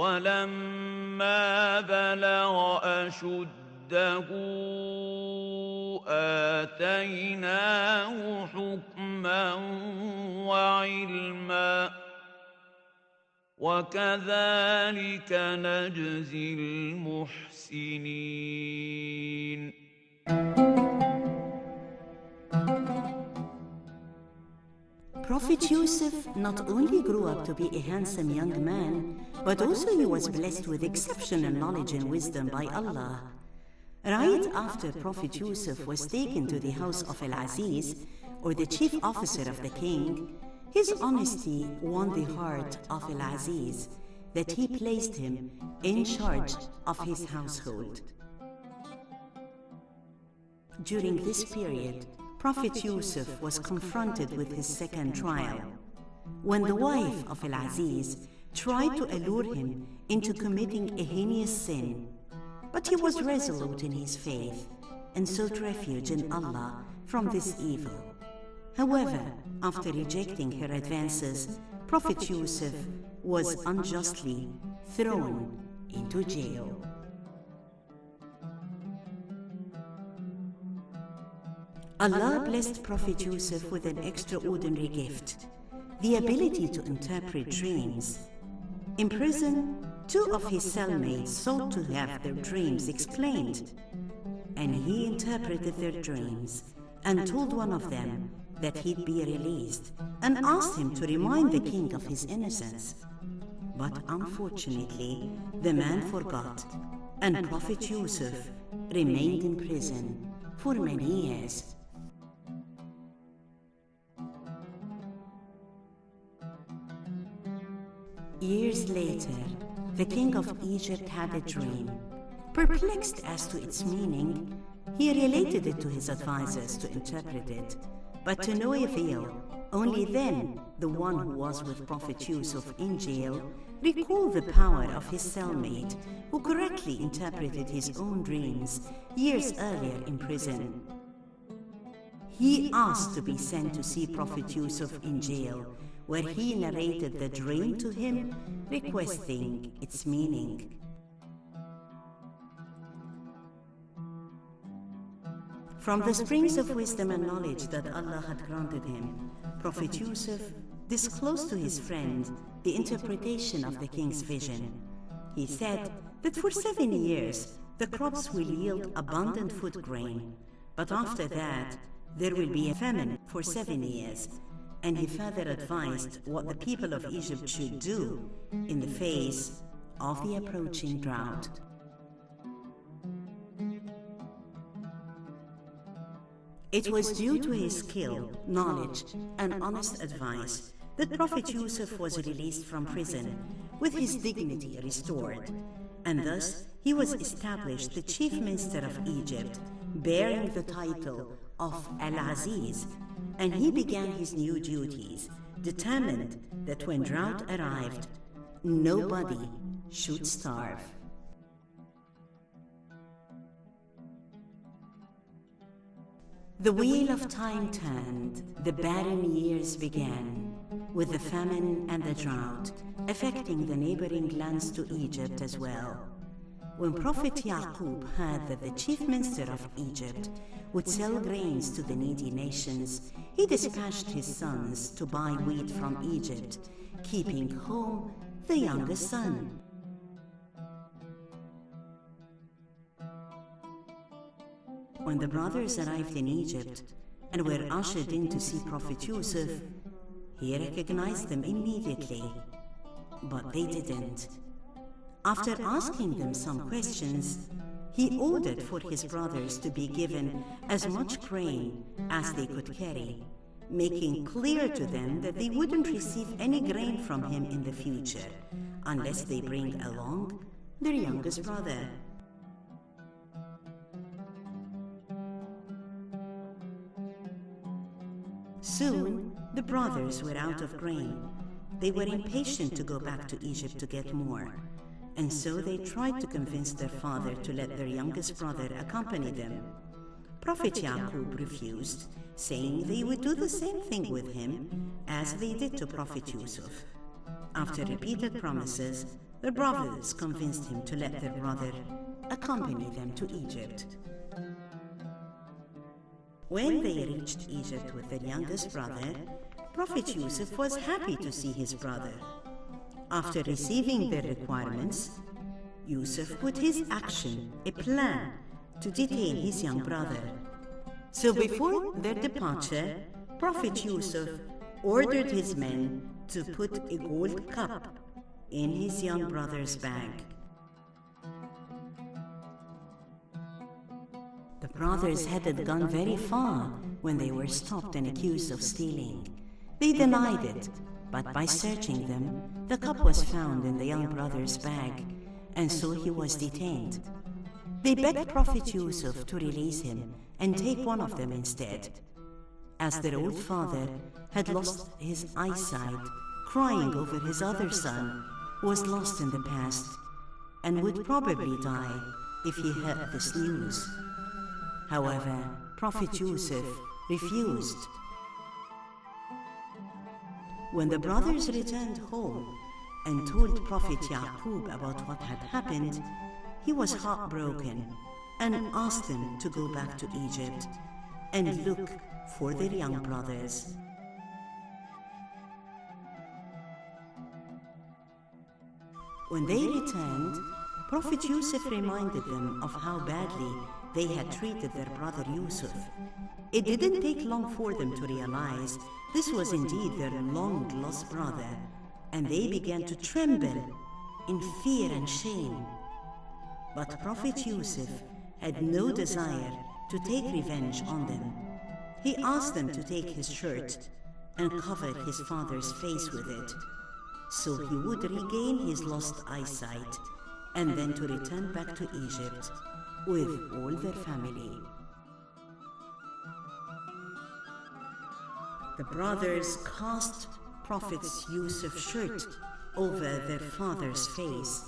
ولما بلغ أشده آتيناه حكما وعلما وكذلك نجزي المحسنين. Prophet Yusuf not only grew up to be a handsome young man, but also he was blessed with exceptional knowledge and wisdom by Allah. Right after Prophet Yusuf was taken to the house of Al Aziz, or the chief officer of the king, his honesty won the heart of Al Aziz, that he placed him in charge of his household. During this period, Prophet Yusuf was confronted with his second trial, when the wife of Al Aziz tried to allure him into committing a heinous sin. But he was resolute in his faith and sought refuge in Allah from this evil. However, after rejecting her advances, Prophet Yusuf was unjustly thrown into jail. Allah blessed Prophet Yusuf with an extraordinary gift, the ability to interpret dreams. In prison, two of his cellmates sought to have their dreams explained, and he interpreted their dreams and told one of them that he'd be released and asked him to remind the king of his innocence. But unfortunately, the man forgot, and Prophet Yusuf remained in prison for many years. Years later, the king of Egypt had a dream. Perplexed as to its meaning, he related it to his advisors to interpret it, but to no avail. Only then, the one who was with Prophet Yusuf in jail recalled the power of his cellmate, who correctly interpreted his own dreams years earlier in prison. He asked to be sent to see Prophet Yusuf in jail, where he narrated the dream to him, requesting its meaning. From the springs of wisdom and knowledge that Allah had granted him, Prophet Yusuf disclosed to his friend the interpretation of the king's vision. He said that for seven years the crops will yield abundant food grain, but after that there will be a famine for seven years. And he further advised what the people of Egypt should do in the face of the approaching drought. It was due to his skill, knowledge, and honest advice that Prophet Yusuf was released from prison with his dignity restored, and thus he was established the chief minister of Egypt, bearing the title of Al-Aziz, and he began his new duties, determined that when drought arrived, nobody should starve. The wheel of time turned, the barren years began, with the famine and the drought, affecting the neighboring lands to Egypt as well. When Prophet Yaqub heard that the chief minister of Egypt would sell grains to the needy nations, he dispatched his sons to buy wheat from Egypt, keeping home the youngest son. When the brothers arrived in Egypt and were ushered in to see Prophet Yusuf, he recognized them immediately, but they didn't. After asking them some questions, he ordered for his brothers to be given as much grain as they could carry, making clear to them that they wouldn't receive any grain from him in the future unless they bring along their youngest brother. Soon, the brothers were out of grain. They were impatient to go back to Egypt to get more, and so they tried to convince their father to let their youngest brother accompany them. Prophet Yaqub refused, saying they would do the same thing with him as they did to Prophet Yusuf. After repeated promises, the brothers convinced him to let their brother accompany them to Egypt. When they reached Egypt with their youngest brother, Prophet Yusuf was happy to see his brother. After receiving their requirements, Yusuf put his action a plan to detain his young brother. So before their departure, Prophet Yusuf ordered his men to put a gold cup in his young brother's bag. The brothers hadn't gone very far when they were stopped and accused of stealing. They denied it, but by searching them, the cup was found in the young brother's bag, and so he was detained. They begged Prophet Yusuf to release him and take one of them instead. As their old father had lost his eyesight, crying over his other son, who was lost in the past, and would probably die if he heard this news. However, Prophet Yusuf refused. When the brothers returned home and told Prophet Yaqub about what had happened, he was heartbroken and asked them to go back to Egypt and look for their young brothers. When they returned, Prophet Yusuf reminded them of how badly they had treated their brother Yusuf. It didn't take long for them to realize this was indeed their long lost brother, and they began to tremble in fear and shame. But Prophet Yusuf had no desire to take revenge on them. He asked them to take his shirt and cover his father's face with it, so he would regain his lost eyesight and then to return back to Egypt with all their family. The brothers cast Prophet Yusuf's shirt over their father's face,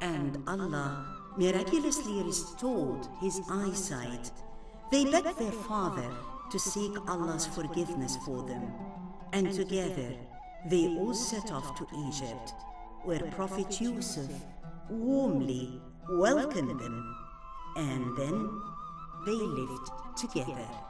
and Allah miraculously restored his eyesight. They begged their father to seek Allah's forgiveness for them, and together they all set off to Egypt, where Prophet Yusuf warmly welcomed them, and then they lived together.